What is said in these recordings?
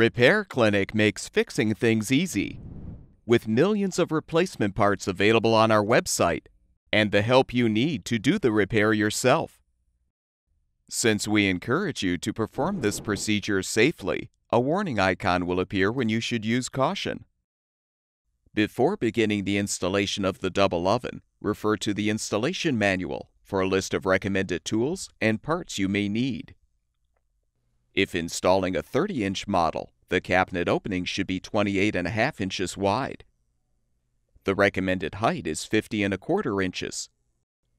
Repair Clinic makes fixing things easy. With millions of replacement parts available on our website and the help you need to do the repair yourself. Since we encourage you to perform this procedure safely, a warning icon will appear when you should use caution. Before beginning the installation of the double oven, refer to the installation manual for a list of recommended tools and parts you may need. If installing a 30-inch model, the cabinet opening should be 28 and a half inches wide. The recommended height is 50 and a quarter inches,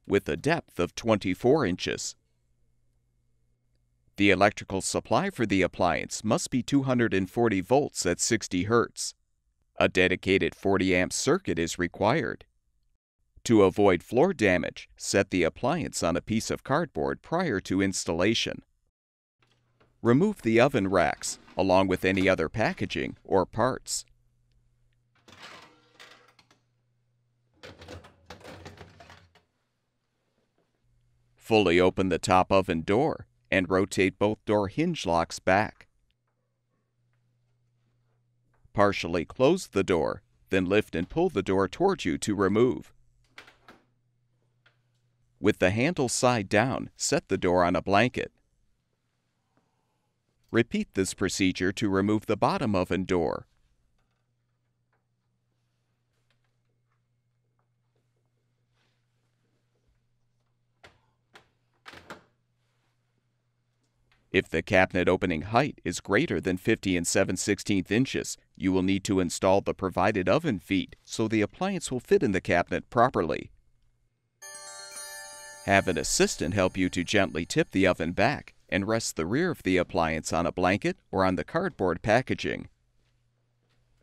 with a depth of 24 inches. The electrical supply for the appliance must be 240 volts at 60 Hz. A dedicated 40 amp circuit is required. To avoid floor damage, set the appliance on a piece of cardboard prior to installation. Remove the oven racks, along with any other packaging or parts. Fully open the top oven door and rotate both door hinge locks back. Partially close the door, then lift and pull the door toward you to remove. With the handle side down, set the door on a blanket. Repeat this procedure to remove the bottom oven door. If the cabinet opening height is greater than 50 and 7 16 inches, you will need to install the provided oven feet so the appliance will fit in the cabinet properly. Have an assistant help you to gently tip the oven back and rest the rear of the appliance on a blanket or on the cardboard packaging.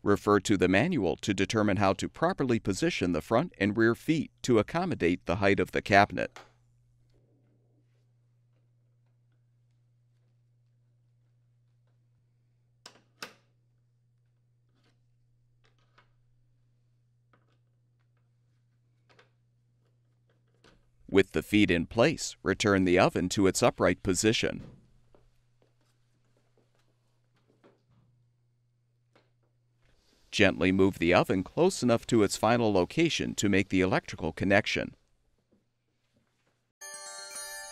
Refer to the manual to determine how to properly position the front and rear feet to accommodate the height of the cabinet. With the feet in place, return the oven to its upright position. Gently move the oven close enough to its final location to make the electrical connection.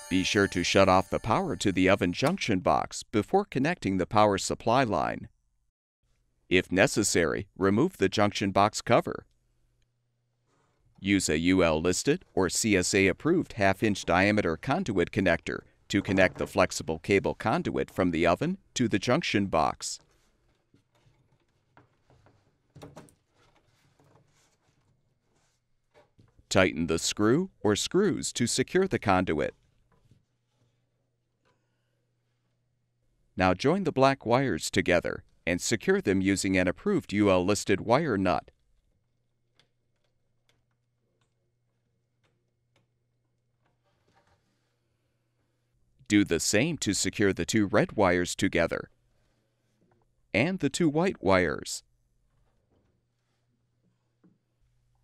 Be sure to shut off the power to the oven junction box before connecting the power supply line. If necessary, remove the junction box cover Use a UL listed or CSA approved half inch diameter conduit connector to connect the flexible cable conduit from the oven to the junction box. Tighten the screw or screws to secure the conduit. Now join the black wires together and secure them using an approved UL listed wire nut. Do the same to secure the two red wires together and the two white wires.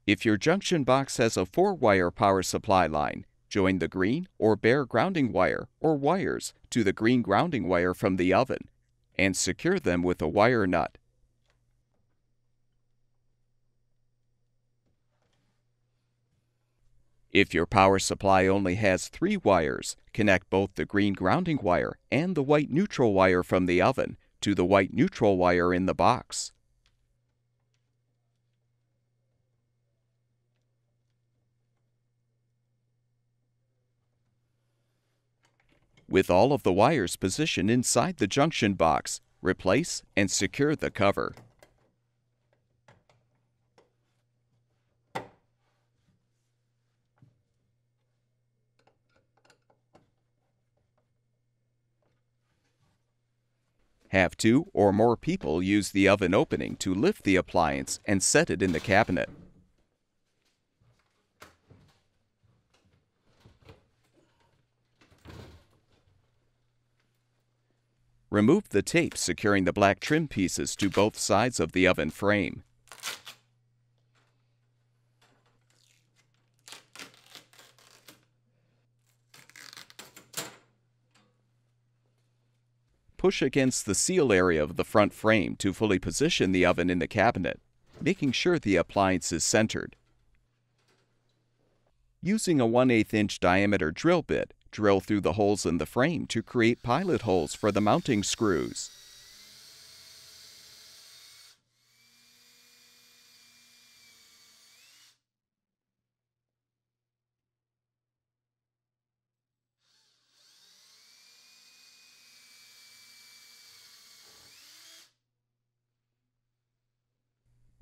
If your junction box has a 4-wire power supply line, join the green or bare grounding wire or wires to the green grounding wire from the oven and secure them with a wire nut. If your power supply only has three wires, connect both the green grounding wire and the white neutral wire from the oven to the white neutral wire in the box. With all of the wires positioned inside the junction box, replace and secure the cover. Have two or more people use the oven opening to lift the appliance and set it in the cabinet. Remove the tape securing the black trim pieces to both sides of the oven frame. Push against the seal area of the front frame to fully position the oven in the cabinet, making sure the appliance is centered. Using a 1 8 inch diameter drill bit, drill through the holes in the frame to create pilot holes for the mounting screws.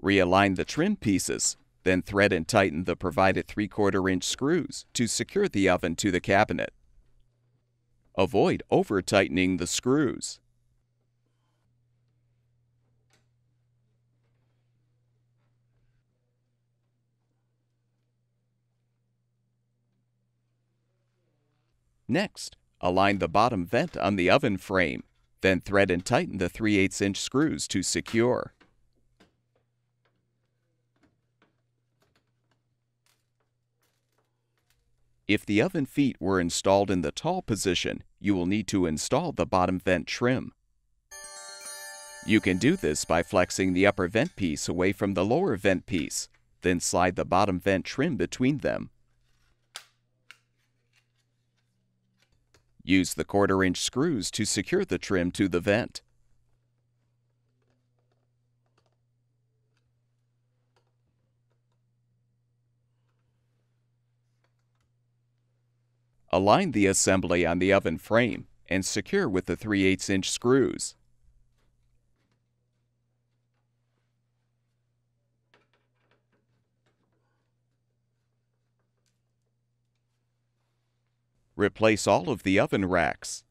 Realign the trim pieces, then thread and tighten the provided 3 quarter inch screws to secure the oven to the cabinet. Avoid over-tightening the screws. Next, align the bottom vent on the oven frame, then thread and tighten the 3 8 inch screws to secure. If the oven feet were installed in the tall position, you will need to install the bottom vent trim. You can do this by flexing the upper vent piece away from the lower vent piece, then slide the bottom vent trim between them. Use the quarter inch screws to secure the trim to the vent. Align the assembly on the oven frame and secure with the 3 8 inch screws. Replace all of the oven racks.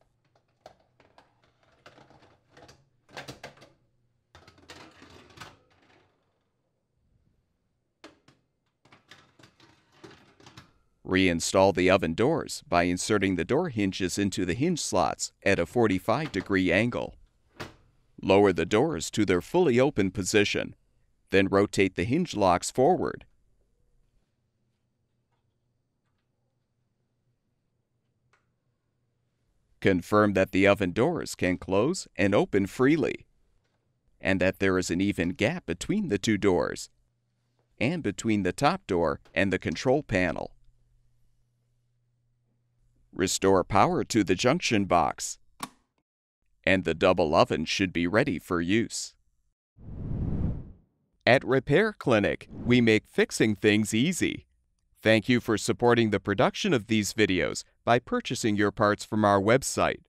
Reinstall the oven doors by inserting the door hinges into the hinge slots at a 45 degree angle. Lower the doors to their fully open position, then rotate the hinge locks forward. Confirm that the oven doors can close and open freely, and that there is an even gap between the two doors, and between the top door and the control panel. Restore power to the junction box. And the double oven should be ready for use. At Repair Clinic, we make fixing things easy. Thank you for supporting the production of these videos by purchasing your parts from our website.